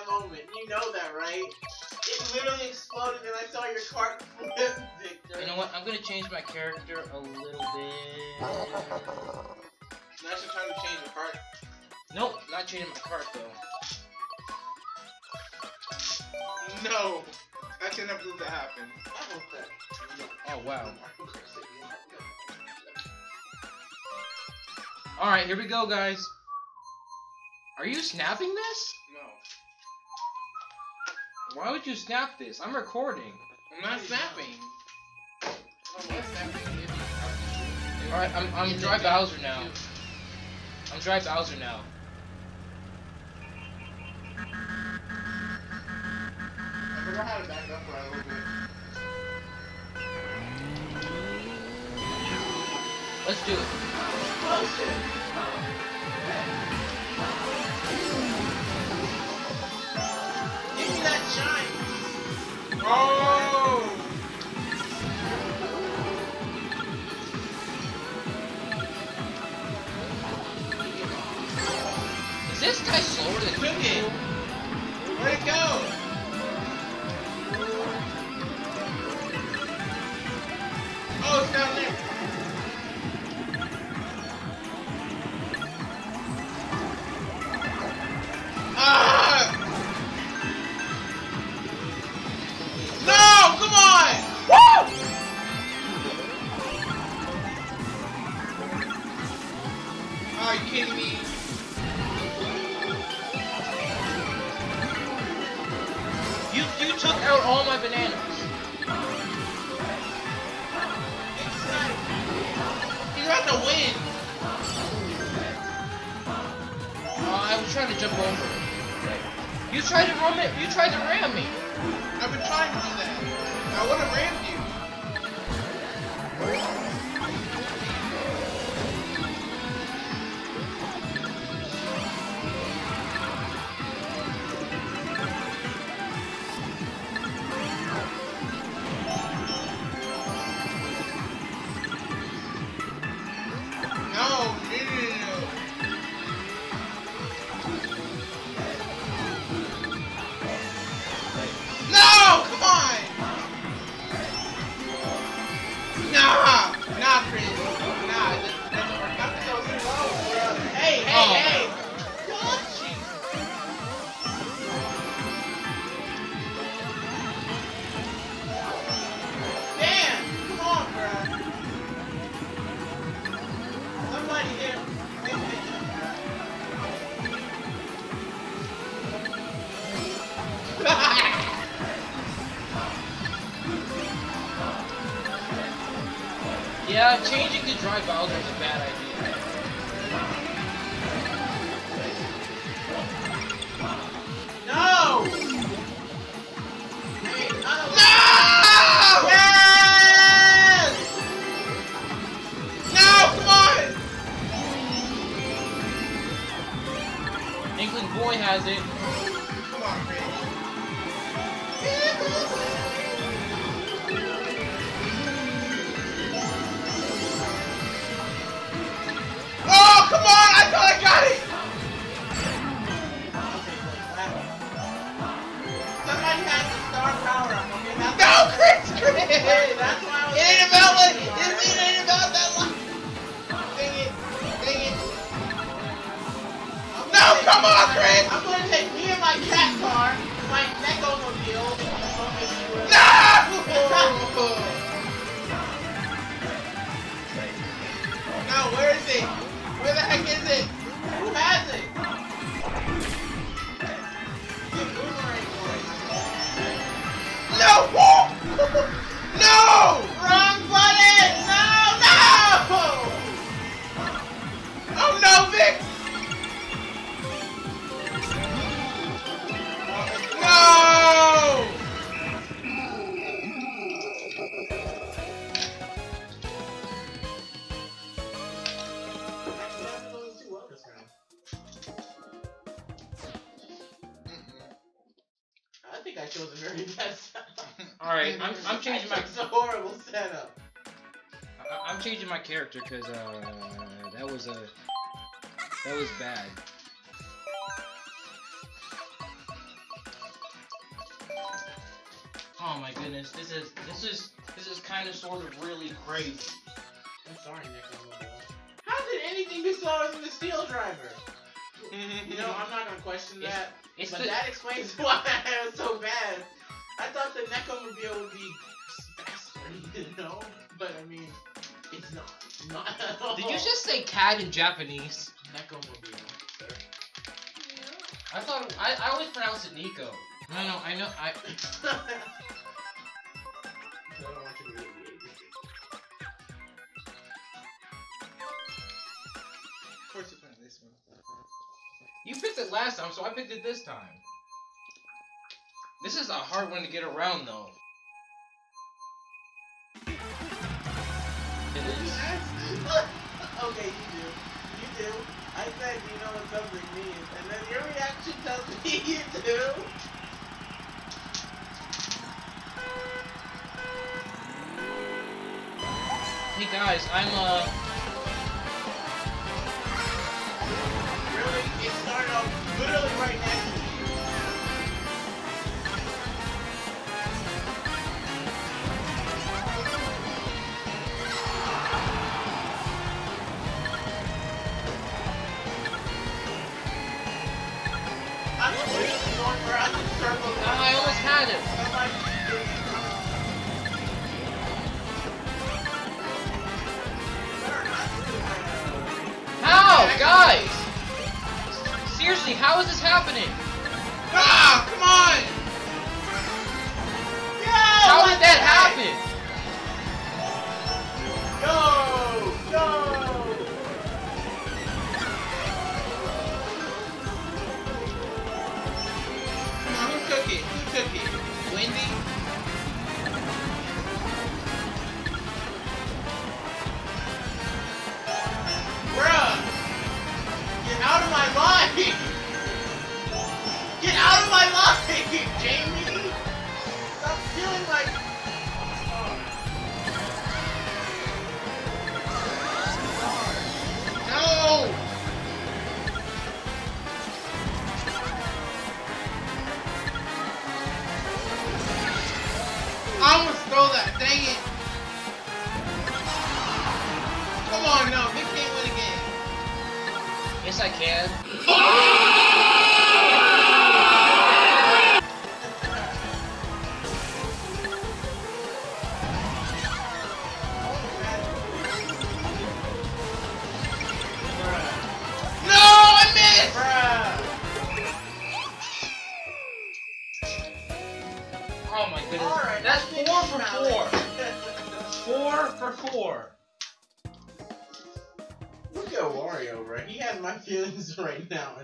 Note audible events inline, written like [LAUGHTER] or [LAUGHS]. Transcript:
that moment. You know that, right? It literally exploded and I saw your cart flip, Victor. You know what? I'm gonna change my character a little bit. Now's your time to change your cart. Nope, not changing my cart though. No. I cannot believe that happened. I hope that. Oh wow. Alright, here we go, guys. Are you snapping this? No. Why would you snap this? I'm recording. I'm not snapping. I'm. Alright, I'm, I'm Dry Bowser now. I'm Dry Bowser now. I forgot how to back up for a little bit. Let's do it. Are you kidding me? You you took out all my bananas. He's about to win. Uh, I was trying to jump over. You tried to ram it. You tried to ram me. I've been trying to do that. I would have rammed you. Yeah, changing to Dry Bowser is a bad idea. No! No! Yes! No, come on! Inkling Boy has it. Come on, Chris. On! I thought I got it! Somebody has the star power up, okay? That's no, Chris! Chris! That's why I was... It ain't about it! It ain't about that! Dang it! Dang it! No, come on, Chris! I'm gonna take me and my cat car, my Neko Mobile. I'm, I'm changing my. A horrible setup. I, am changing my character because uh, that was a that was bad. Oh my goodness, this is this is this is kind of sort of really crazy. I'm sorry, Nick. How did anything be slower than the Steel Driver? [LAUGHS] you know, I'm not gonna question that. It's but the... that explains [LAUGHS] why it was so bad. I thought the Neko Mobile would be faster, [LAUGHS] you know? But I mean, it's not. Not at all. Did you just say cat in Japanese? Neko Mobile, sir? I thought I, I always pronounce it Nico. No, no, I know I. I don't want you to really. Of course you found this one. You picked it last time, so I picked it this time. This is a hard one to get around, though. It is. [LAUGHS] okay, you do. You do. I said you know what something means, and then your reaction tells me [LAUGHS] you do. Hey guys, I'm uh. I almost had it. Somebody did it. Sir, not to my, How, guys? Seriously, how is this happening? Ah, come on! Yo, How did that happen? Jamie! Stop. No! I almost stole that, dang it! Come on, no, Vic can't win again. Yes, I can. Oh! Oh my goodness. That's four for four. Four for four. Look at Wario, right? He has my [LAUGHS] feelings right now.